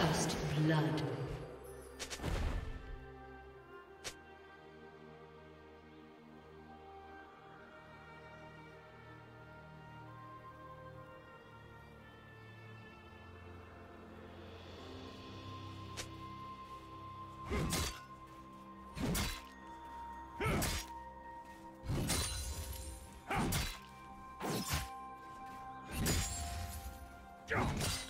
First blood. Jump!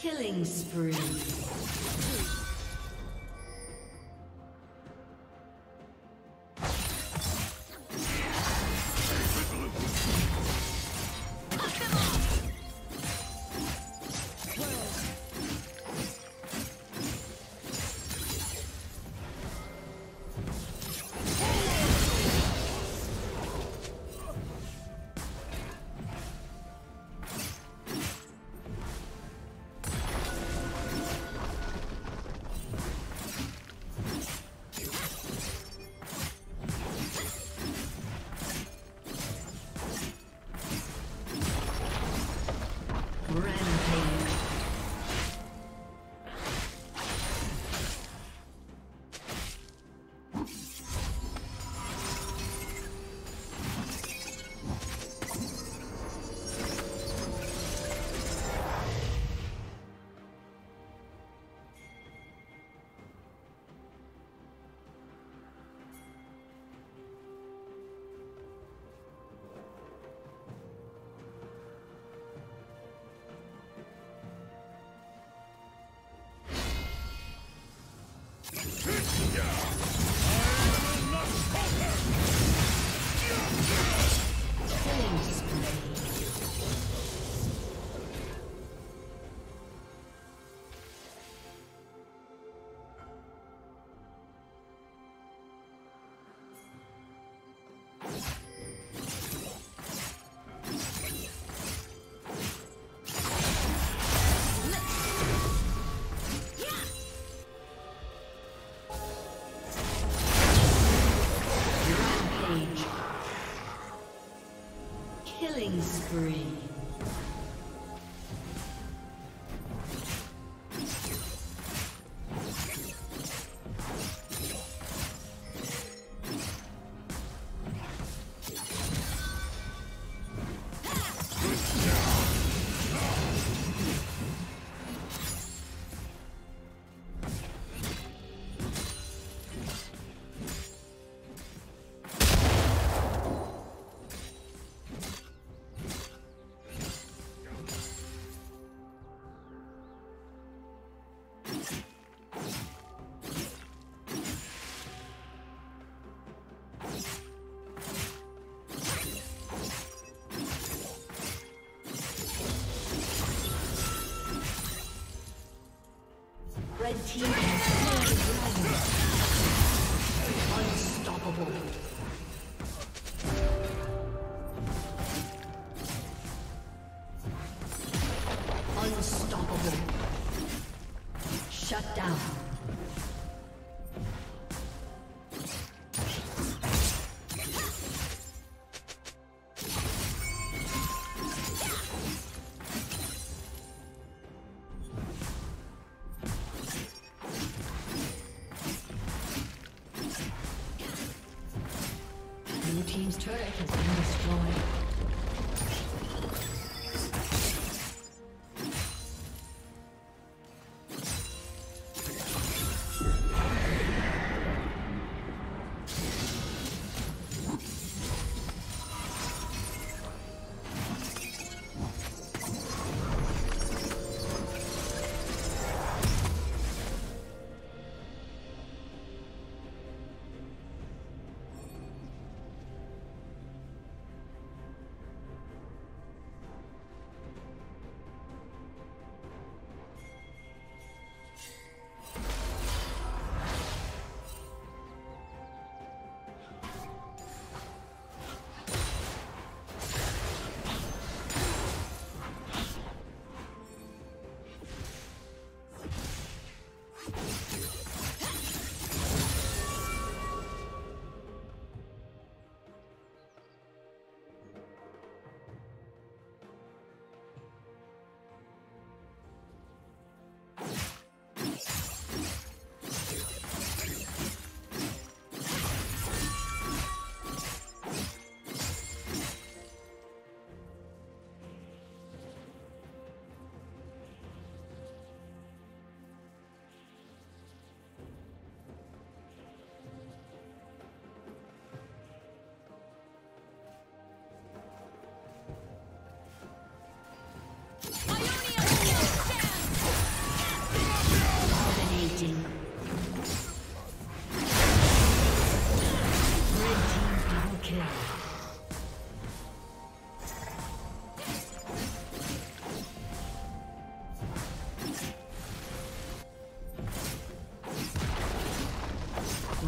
Killing spree. Red team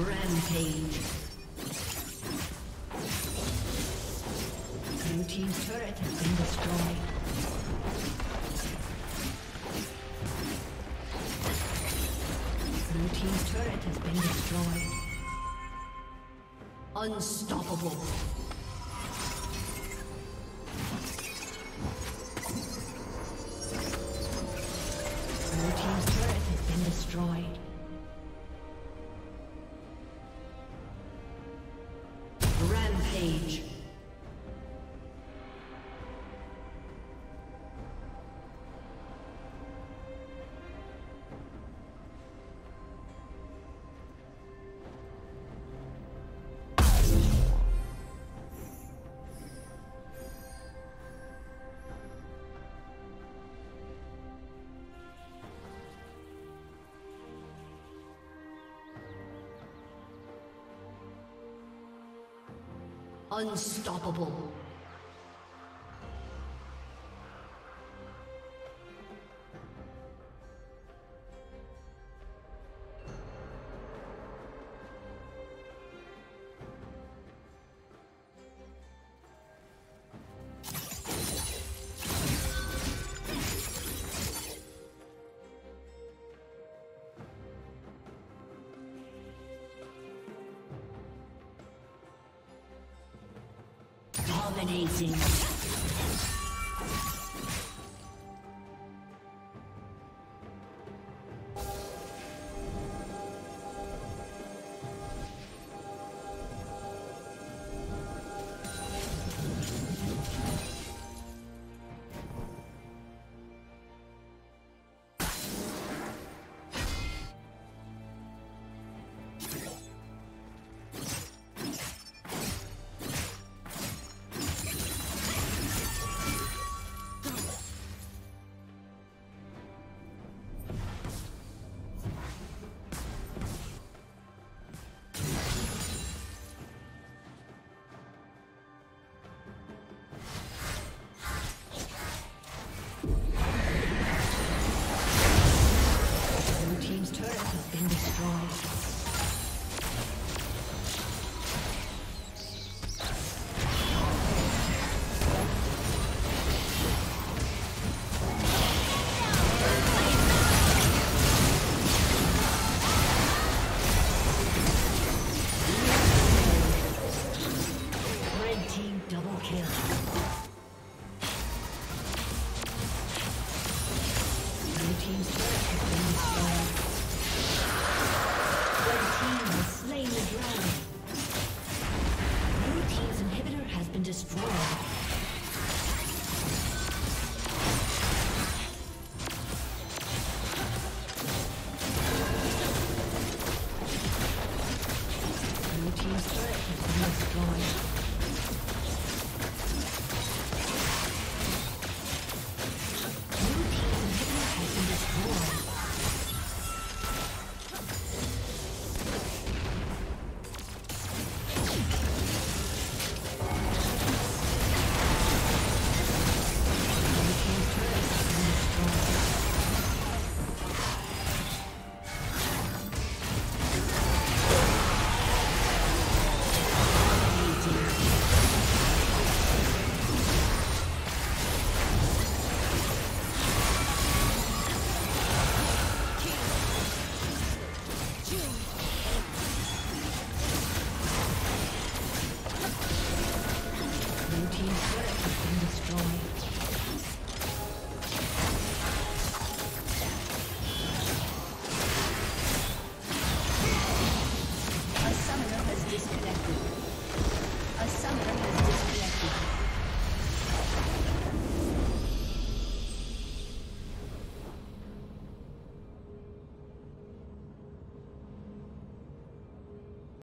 Rampage. Blue Team's turret has been destroyed. Blue Team's turret has been destroyed. Unstoppable. Unstoppable.